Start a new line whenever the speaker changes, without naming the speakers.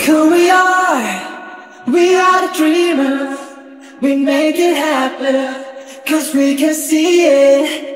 Look who we are, we are the dreamers. We make it happen, cause we can see it.